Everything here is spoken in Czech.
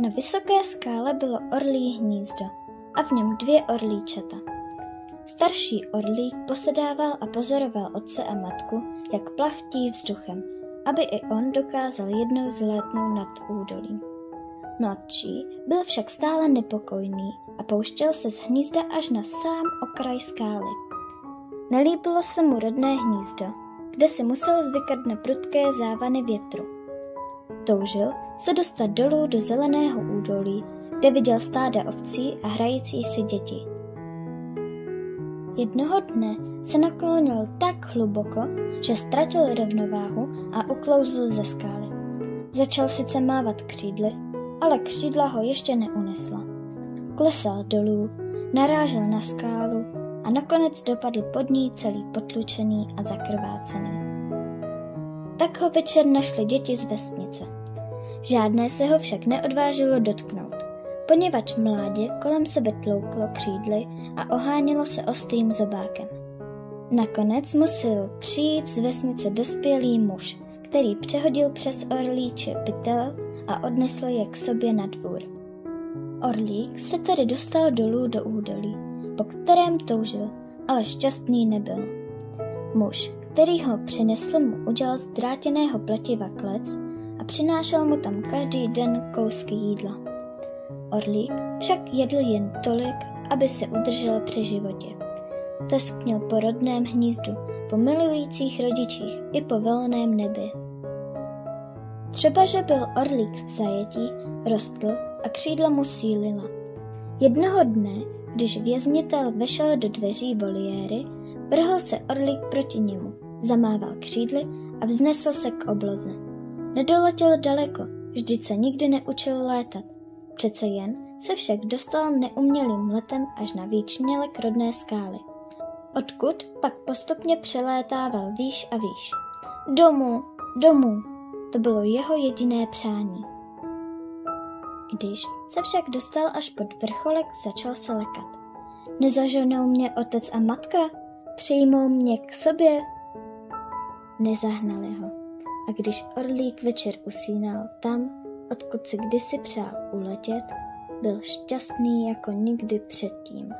Na vysoké skále bylo orlí hnízdo a v něm dvě orlíčata. Starší orlík posedával a pozoroval otce a matku, jak plachtí vzduchem, aby i on dokázal jednou zlétnout nad údolím. Mladší byl však stále nepokojný a pouštěl se z hnízda až na sám okraj skály. Nelíbilo se mu rodné hnízdo, kde si musel zvykat na prudké závany větru. Toužil se dostat dolů do zeleného údolí, kde viděl stáda ovcí a hrající si děti. Jednoho dne se naklonil tak hluboko, že ztratil rovnováhu a uklouzl ze skály. Začal sice mávat křídly, ale křídla ho ještě neunesla. Klesal dolů, narážel na skálu a nakonec dopadl pod ní celý potlučený a zakrvácený. Tak ho večer našli děti z vesnice. Žádné se ho však neodvážilo dotknout, poněvadž mládě kolem sebe tlouklo křídly a ohánělo se ostrým zobákem. Nakonec musel přijít z vesnice dospělý muž, který přehodil přes orlíče pytel a odnesl je k sobě na dvůr. Orlík se tedy dostal dolů do údolí, po kterém toužil, ale šťastný nebyl. Muž, který ho přinesl, mu udělal z drátěného pletiva klec přinášel mu tam každý den kousky jídla. Orlík však jedl jen tolik, aby se udržel při životě. Tesknil po rodném hnízdu, po milujících rodičích i po volném nebi. Třeba, že byl orlík v zajetí, rostl a křídla mu sílila. Jednoho dne, když věznitel vešel do dveří voliéry, vrhl se orlík proti němu, zamával křídly a vznesl se k obloze. Nedoletěl daleko, vždyť se nikdy neučil létat. Přece jen se však dostal neumělým letem až na výčnělek rodné skály. Odkud pak postupně přelétával výš a výš. Domů, domů, to bylo jeho jediné přání. Když se však dostal až pod vrcholek, začal se lekat. Nezaženou mě otec a matka? Přijmou mě k sobě? Nezahnali ho. A když orlík večer usínal tam, odkud si kdysi přál uletět, byl šťastný jako nikdy předtím.